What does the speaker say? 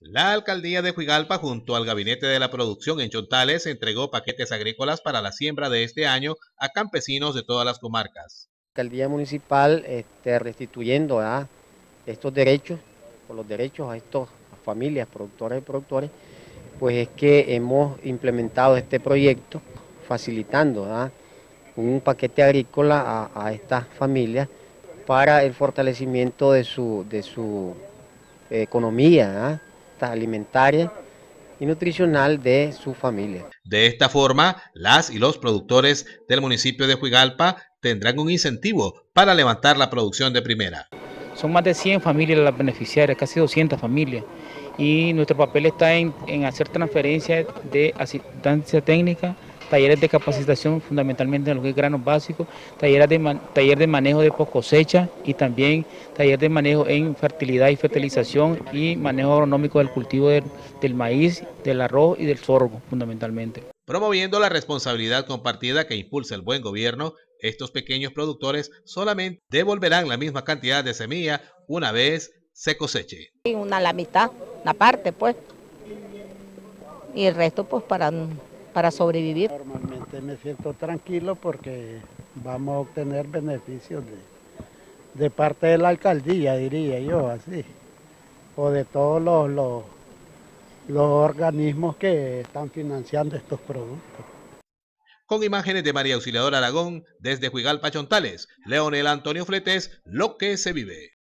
La alcaldía de Juigalpa junto al gabinete de la producción en Chontales entregó paquetes agrícolas para la siembra de este año a campesinos de todas las comarcas. La alcaldía municipal este, restituyendo estos derechos, por los derechos a estas familias, productoras y productores, pues es que hemos implementado este proyecto facilitando un paquete agrícola a, estas familias para el fortalecimiento de su, de su economía alimentaria y nutricional de su familia. De esta forma, las y los productores del municipio de Juigalpa tendrán un incentivo para levantar la producción de primera. Son más de 100 familias las beneficiarias, casi 200 familias, y nuestro papel está en, en hacer transferencias de asistencia técnica talleres de capacitación fundamentalmente en lo que es granos básicos, talleres de, taller de manejo de post cosecha y también taller de manejo en fertilidad y fertilización y manejo agronómico del cultivo del, del maíz, del arroz y del sorgo fundamentalmente. Promoviendo la responsabilidad compartida que impulsa el buen gobierno, estos pequeños productores solamente devolverán la misma cantidad de semilla una vez se coseche. Una la mitad, la parte pues, y el resto pues para para sobrevivir. Normalmente me siento tranquilo porque vamos a obtener beneficios de, parte de la alcaldía, diría yo, así, o de todos los, los, los organismos que están financiando estos productos. Con imágenes de María Auxiliadora Aragón, desde Juigalpa Chontales, Leonel Antonio Fletes, Lo que se vive.